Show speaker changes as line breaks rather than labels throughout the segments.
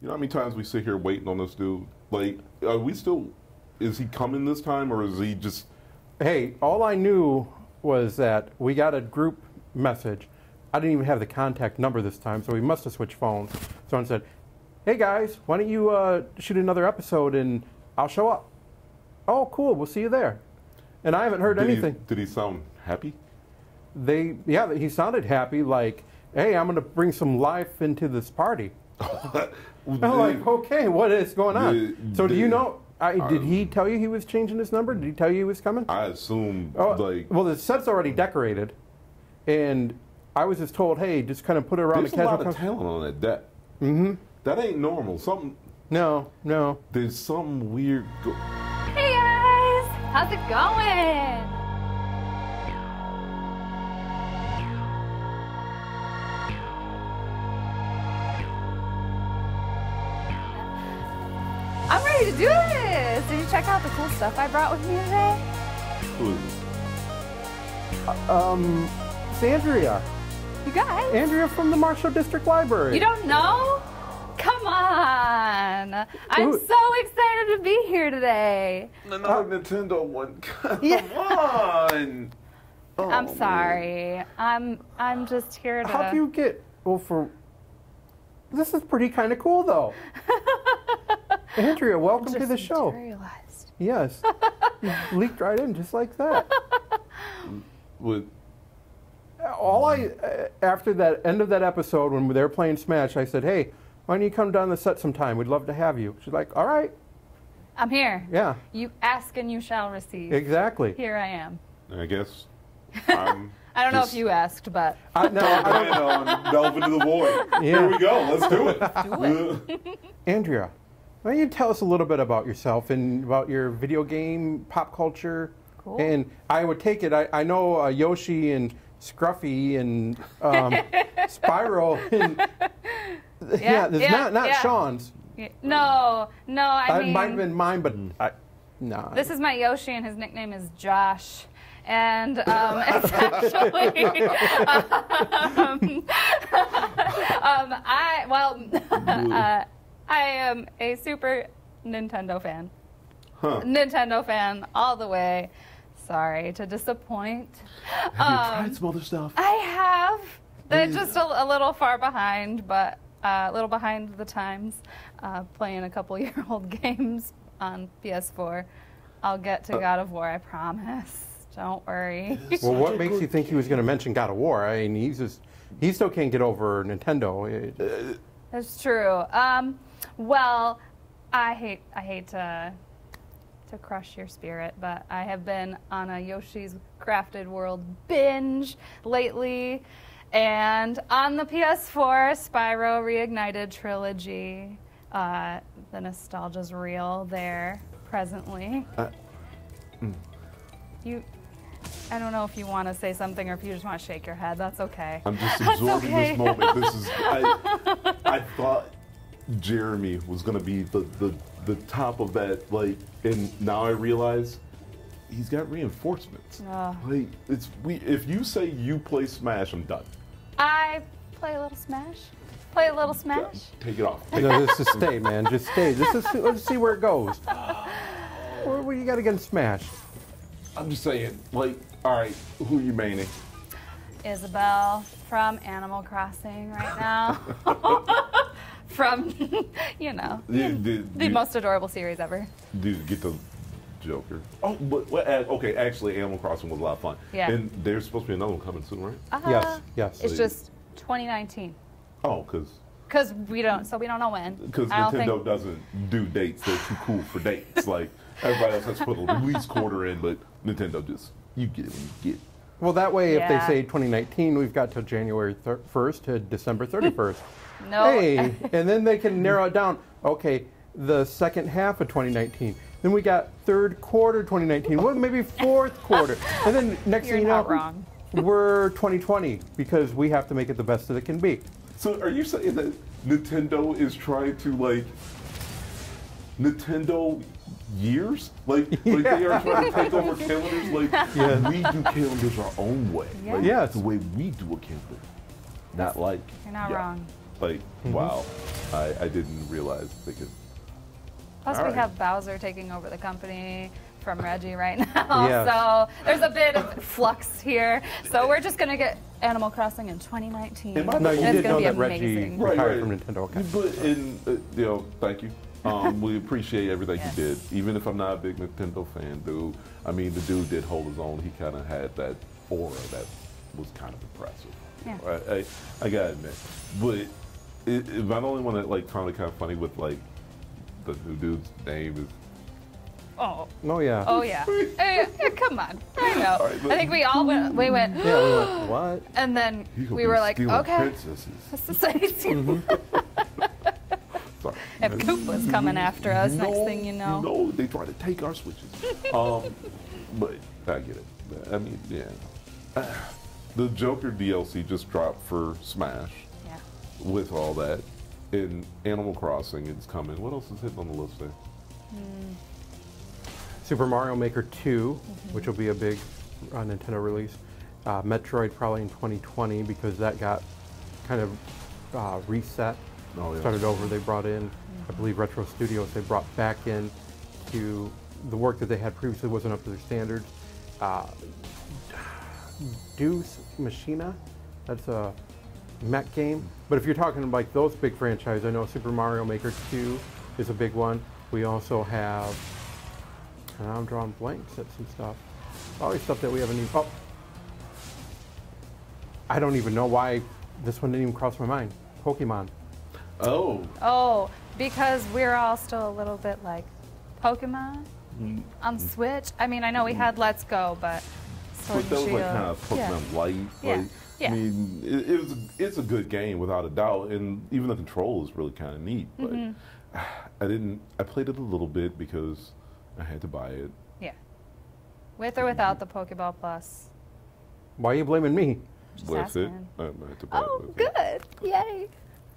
You know how many times we sit here waiting on this dude? Like, are we still? Is he coming this time, or is he just?
Hey, all I knew was that we got a group message. I didn't even have the contact number this time, so we must have switched phones. Someone said, "Hey guys, why don't you uh, shoot another episode and I'll show up." Oh, cool. We'll see you there. And I haven't heard
did
anything.
He, did he sound happy?
They, yeah, he sounded happy. Like, hey, I'm going to bring some life into this party. I'm like, okay, what is going on?
Did-
so do you know? I, did
Um,
he tell you he was changing his number? Did he tell you he was coming?
I assume
Oh,
like
well, the set's already decorated, and I was just told, hey, just kind of put it around
there's a lot of talent on that deck. Mm-hmm. That ain't normal. Something
no, no.
there's some weird. Go-
Hey guys, how's it going? I'm ready to do this. Did you check out the cool stuff I brought with me today?
who is this?
Um, it's Andrea.
You guys?
Andrea from the Marshall District Library.
You don't know? Come on. I'm
Ooh.
so excited to be here today.
Another Nintendo one. Come
Yeah.
on. Oh,
I'm
man.
sorry. I'm I'm just here to
How do you get? Well, for this is pretty kind of cool, though. Andrea, welcome to the show.
materialized.
Yes, you leaked right in just like that.
With
all I uh, after that end of that episode when they were playing Smash, I said, "Hey, why don't you come down the set sometime? We'd love to have you." She's like, "All right,
I'm here.
yeah,
You ask and you shall receive.
exactly."
Here I am.
I guess I'm.
I don't know if you asked, but
I, no, I don't,
Trying delve into the void.
Yeah.
Here we go. Let's do it.
do it.
Andrea, why don't you tell us a little bit about yourself and about your video game pop culture?
Cool.
And I would take it. I, I know uh, Yoshi and Scruffy and um, Spyro and yeah, there's
yeah,
not not
yeah.
Sean's.
No, no, I
I
mean,
might have been mine, but I, no.
this is my Yoshi, and his nickname is Josh. And um, it's actually, um, um, I well, uh, I am a super Nintendo fan.
Huh.
Nintendo fan all the way. Sorry to disappoint.
Have you
Um,
tried some other stuff?
I have. They're just a, a little far behind, but uh, a little behind the times. Uh, playing a couple year old games on PS4. I'll get to God of War, I promise. Don't worry.
well, what makes you think he was going to mention God of War? I mean, he's just he still can't get over Nintendo. It-
That's true. Um, well, I hate I hate to to crush your spirit, but I have been on a Yoshi's Crafted World binge lately, and on the PS4, Spyro Reignited trilogy. Uh, the nostalgia's real there presently.
Uh,
You, I don't know if you want to say something or if you just want to shake your head. That's okay.
I'm just
That's
absorbing
okay.
this moment. This is. I, I thought Jeremy was gonna be the, the the top of that. Like, and now I realize he's got reinforcements.
Ugh.
Like, it's we. If you say you play Smash, I'm done.
I play a little Smash. Play a little Smash.
Take it off.
no, just, just stay, man. Just stay. This is let's see where it goes. What, what you got against Smash?
I'm just saying. Like, all right, who you maining?
Isabelle from Animal Crossing right now. from, you know,
Did, did,
the
did-
most adorable series ever.
did you get the Joker? Oh, but well, uh, okay. Actually, Animal Crossing was a lot of fun.
Yeah.
And there's supposed to be another one coming soon, right?
Uh,
Yes, yes.
It's just 2019.
Oh, because
Because we don't, so we don't know when.
because Nintendo
think-
doesn't do dates. They're too cool for dates. like everybody else has to put a release quarter in, but Nintendo just you get it when you get it.
Well, that way, if they say 2019, we've got till January thir- 1st to December 31st.
No.
Hey, and then they can narrow it down. Okay, the second half of 2019. Then we got third quarter 2019. Well, maybe fourth quarter. And then next
You're
thing you know,
wrong.
we're 2020 because we have to make it the best that it can be.
So are you saying that Nintendo is trying to like Nintendo years? Like, like they are trying to take over calendars? Like
Yeah.
we do calendars our own way.
Yeah.
Like,
Yes.
the way we do a calendar. Not like
You're not
yeah.
wrong.
Like, wow, I, I didn't realize they could.
Plus,
All
we
right.
have Bowser taking over the company from Reggie right now.
Yes.
So there's a bit of flux here. So we're just going to get Animal Crossing in 2019.
No, you did
it's
know
going to
that
be
Reggie
amazing.
Right,
retired
right.
from Nintendo. Okay.
But in, uh, you know, thank you. Um, we appreciate everything
Yes.
he did. Even if I'm not a big Nintendo fan, dude. I mean, the dude did hold his own. He kind of had that aura that was kind of impressive. You
Yeah.
know, I, I, I gotta admit. But it, it, my only one that like found it kind of funny with like the new dude's name is
Oh.
Oh yeah.
Oh yeah. Hey, yeah, come on. I know.
All right, but-
I think we all went. We went.
Yeah. We went, what?
And then we were like, okay.
princesses."
This is amazing.
Sorry.
If Koopa's coming after us, next thing you know.
No, they try to take our switches. um, but I get it. I mean, yeah. The Joker DLC just dropped for Smash
Yeah.
with all that. And Animal Crossing is coming. What else is hitting on the list there?
Super Mario Maker 2, which will be a big uh, Nintendo release. Uh, Metroid probably in 2020 because that got kind of uh, reset,
Oh, yeah.
started over. They brought in, I believe, Retro Studios. They brought back in to the work that they had previously wasn't up to their standards. Uh, Deuce Machina, that's a mech game. But if you're talking like those big franchises, I know Super Mario Maker 2 is a big one. We also have and I'm drawing blanks at some stuff. Probably stuff that we haven't even. Oh, I don't even know why this one didn't even cross my mind. Pokemon.
Oh,
Oh, because we're all still a little bit like Pokemon
Mm.
on Switch. I mean, I know we had Let's Go, but Sword
but that was like kind of Pokemon Light.
Yeah.
Like,
Yeah.
I mean, it, it was it's a good game without a doubt, and even the control is really kind of neat. But
Mm-hmm.
I didn't. I played it a little bit because I had to buy it.
Yeah. With or without the Pokeball Plus.
Why are you blaming me?
Just
with it. I had to buy
Oh,
it with it.
good. Yay.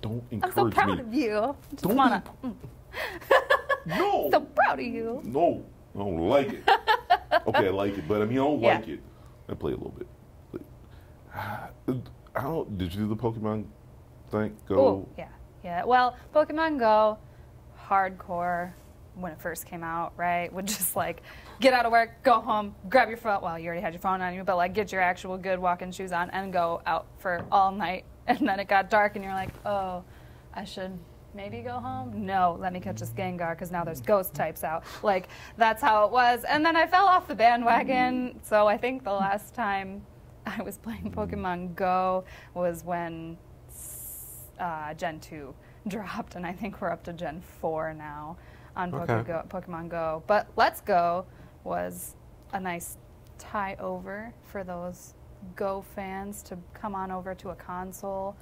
Don't
I'm so proud
me.
of you. Just
Don't
wanna,
be- mm. No.
so proud of you.
No, I don't like it. okay, I like it, but I mean, I don't
Yeah.
like it. I play a little bit. I don't. Did you do the Pokemon thing? Go.
Oh, yeah. Yeah. Well, Pokemon Go, hardcore when it first came out, right? Would just like get out of work, go home, grab your phone. Well, you already had your phone on you, but like get your actual good walking shoes on and go out for all night. And then it got dark, and you're like, oh, I should maybe go home. No, let me catch this Gengar because now there's ghost types out. Like that's how it was. And then I fell off the bandwagon. So I think the last time I was playing Pokemon Go was when uh, Gen 2 dropped, and I think we're up to Gen 4 now on
Okay.
Go, Pokemon Go. But Let's Go was a nice tie over for those Go fans to come on over to a console,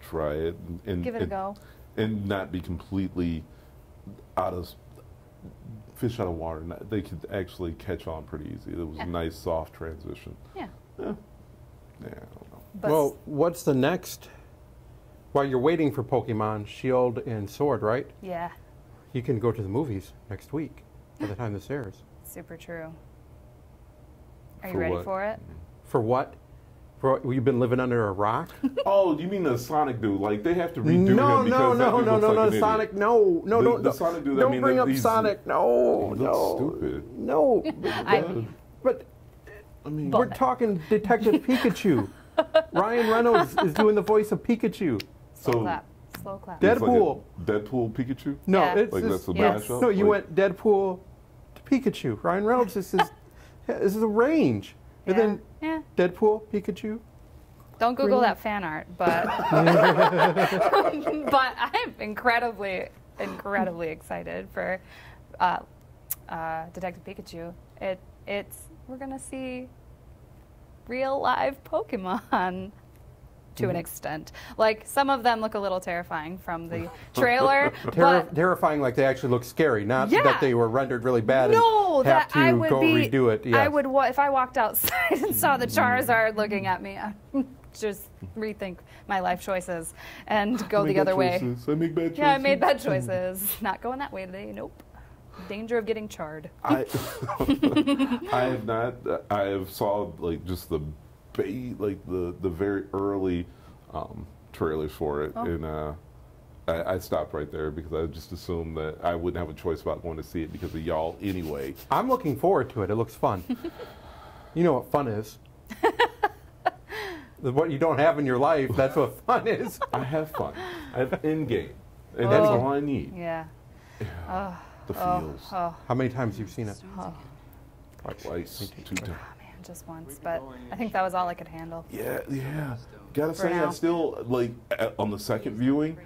Try it and, and
give it a go.
and not be completely out of fish out of water. Not- They could actually catch on pretty easy. It was
Yeah.
a nice soft transition.
Yeah.
Yeah. Yeah, I don't know.
But
well, what's the next? While you're waiting for Pokemon Shield and Sword, right?
yeah,
You can go to the movies next week by the time this airs.
super true. Are you ready
what?
for it?
For what? For you've been living under a rock?
Oh, you mean the Sonic dude? Like they have to redo
no,
him
no,
because that
no,
dude
no,
looks
no,
like
no,
an idiot.
Sonic, no, no,
The-
don't,
the Sonic dude,
don't
mean,
bring
that
up
he's-
Sonic, no,
He looks
no,
stupid.
no.
I-
but
I mean,
But-
we're talking Detective Pikachu. Ryan Reynolds is doing the voice of Pikachu.
Slow
so
clap. Slow clap.
Dead-
it's like
Deadpool.
Deadpool Pikachu.
No,
Yeah.
it's
Like
just,
that's a
Yes.
mashup.
no. You
Like-
went Deadpool to Pikachu. Ryan Reynolds This is this is a range, and
yeah.
then
yeah.
Deadpool Pikachu.
Don't Google
Really?
that fan art, but but I'm incredibly, incredibly excited for uh, uh, Detective Pikachu. It it's we're gonna see real live Pokemon to
Mm-hmm.
an extent. Like some of them look a little terrifying from the trailer,
Terri terrifying, like they actually look scary, not
Yeah.
that they were rendered really bad
no, that I would
go
be.
redo it.
I would if I walked outside and saw the Charizard looking at me. I just rethink my life choices and go the other way.
I make bad choices.
Yeah, I made bad choices. Not going that way today. Nope. Danger of getting charred.
I, I have not. I have saw like just the bait, like the the very early um, trailers for it,
Oh.
and uh, I, I stopped right there because I just assumed that I wouldn't have a choice about going to see it because of y'all anyway.
I'm looking forward to it. It looks fun. you know what fun is. what you don't have in your life, that's what fun is.
I have fun. I have in game, and that's
Oh.
all I need.
Yeah. Oh,
The
oh,
feels.
oh,
How many times you've seen it?
oh.
Twice, two times.
Man, just once, but I think that was all I could handle.
Yeah, yeah. Gotta
For
say, I still like at, on the second viewing,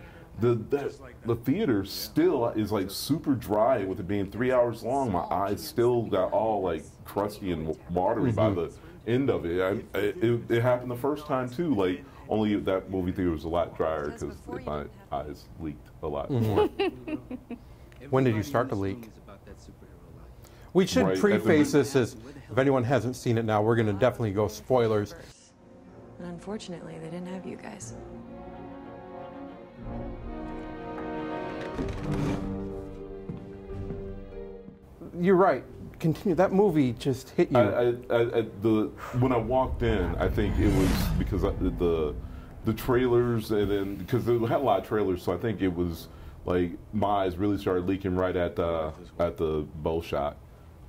the, the the theater still is like super dry with it being three hours long. My eyes still got all like crusty and watery by mm-hmm. the end of it. I, it. It happened the first time too. Like only that movie theater was a lot drier because my eyes leaked a lot more. Mm-hmm.
When did you start to leak? We should
Right,
preface this as if anyone hasn't seen it now, we're going to definitely go spoilers.
And unfortunately, they didn't have you guys.
You're right. Continue. That movie just hit you.
I, I, I, I, the when I walked in, I think it was because I, the the trailers and then because they had a lot of trailers, so I think it was like my eyes really started leaking right at the at the bow shot.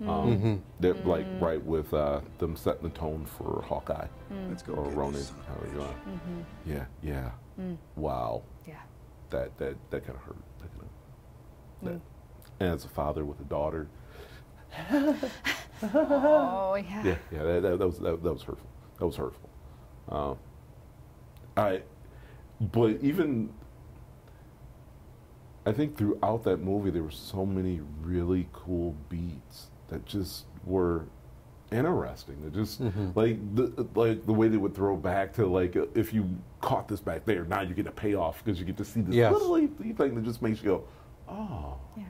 Mm-hmm. Um, mm-hmm. that mm-hmm. like right with uh, them setting the tone for Hawkeye mm.
Let's go.
or
get
Ronin.
this.
How are you going? Yeah, yeah. Mm. Wow,
Yeah.
that that that kind of hurt. That kinda, that, mm. and as a father with a daughter,
Oh, yeah.
yeah, yeah, that, that, that was that, that was hurtful. That was hurtful. Um, I, but even I think throughout that movie there were so many really cool beats that just were interesting. That just like the like the way they would throw back to like uh, if you caught this back there, now you get a payoff because you get to see this
Yes.
little thing that just makes you go, oh,
Yeah.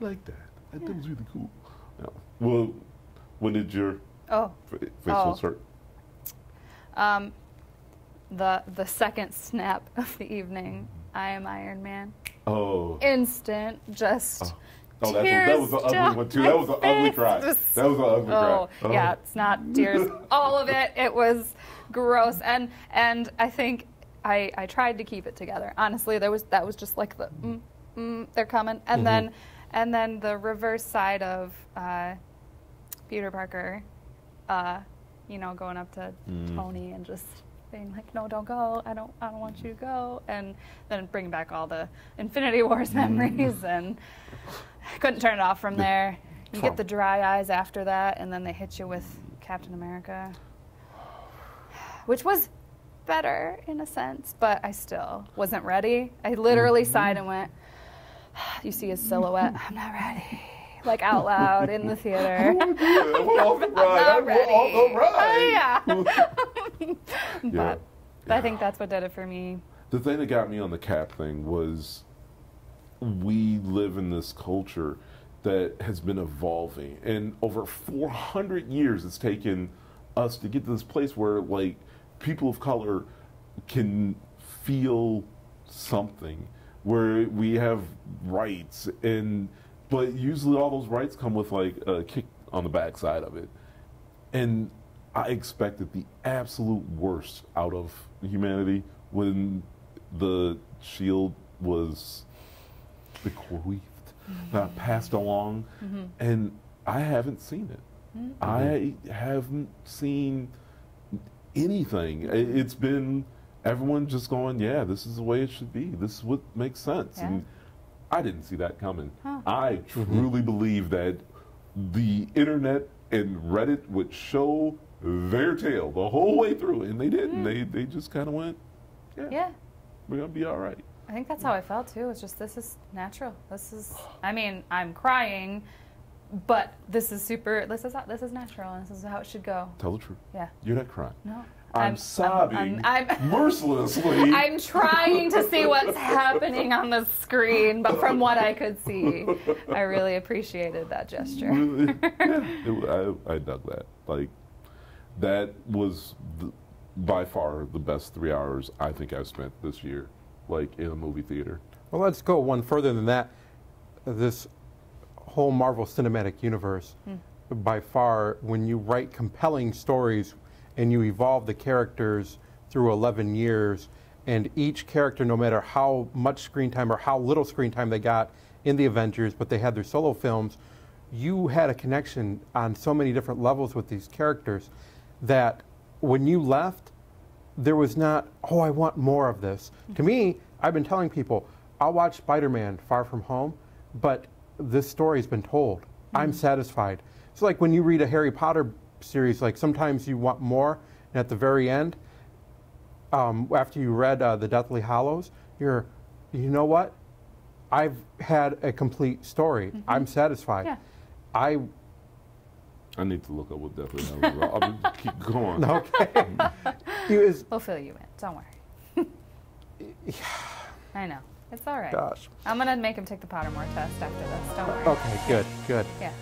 I like that. That, that was really cool. Yeah. Well, when did your
Oh,
fa- facial
Oh.
start?
um, the the second snap of the evening. I am Iron Man.
Oh.
Instant, just.
Oh, that's,
tears
that was an ugly one too. That was an ugly cry. That was an ugly
Oh,
cry.
yeah, it's not tears. All of it. It was gross, and and I think I I tried to keep it together. Honestly, there was that was just like the mm, mm, they're coming, and then and then the reverse side of uh, Peter Parker, uh, you know, going up to Tony and just being like, "No, don't go. I don't. I don't want you to go." And then bring back all the Infinity Wars mm. memories, and I couldn't turn it off from there. You get the dry eyes after that, and then they hit you with Captain America, which was better in a sense, but I still wasn't ready. I literally mm-hmm. sighed and went, "You see his silhouette? I'm not ready." Like out loud in the theater.
Yeah, we're off the ride.
not
We're off the
ready.
ride.
Oh, yeah.
Yeah.
but I think that's what did it for me.
The thing that got me on the cap thing was we live in this culture that has been evolving, and over 400 years it's taken us to get to this place where like people of color can feel something, where we have rights, and but usually all those rights come with like a kick on the backside of it, and I expected the absolute worst out of humanity when the shield was bequeathed, mm-hmm. not passed along, mm-hmm. and I haven't seen it. Mm-hmm. I haven't seen anything. It's been everyone just going, yeah, this is the way it should be. This is what makes sense.
Yeah.
And I didn't see that coming.
Huh.
I truly believe that the internet and Reddit would show their tail the whole way through, and they didn't. Hmm. They they just kind of went, yeah,
Yeah.
we're gonna be all right.
I think that's how I felt too. It's just this is natural. This is. I mean, I'm crying, but this is super. This is this is natural, and this is how it should go.
Tell the truth.
Yeah.
You're not crying.
No.
I'm, sobbing
I'm, I'm,
mercilessly.
I'm trying to see what's happening on the screen, but from what I could see, I really appreciated that gesture.
Really? yeah, it, I, I dug that. Like, that was the, by far the best three hours I think I've spent this year, like in a movie theater.
Well, let's go one further than that. This whole Marvel Cinematic Universe, hmm. by far, when you write compelling stories and you evolve the characters through 11 years and each character, no matter how much screen time or how little screen time they got in the Avengers, but they had their solo films, you had a connection on so many different levels with these characters that when you left, there was not, oh, I want more of this. To me, I've been telling people, I'll watch Spider Man Far From Home, but this story's been told. I'm satisfied. It's like when you read a Harry Potter series, like sometimes you want more, and at the very end, um, after you read uh, The Deathly Hallows, you're, you know what? I've had a complete story. I'm satisfied.
Yeah.
I
I need to look up what Deathly Hallows is. I'll be- keep going.
okay. he was
We'll fill you in. Don't worry. I know. It's all right.
gosh.
I'm gonna make him take the Pottermore test after this. Don't worry.
Okay, good, good.
Yeah.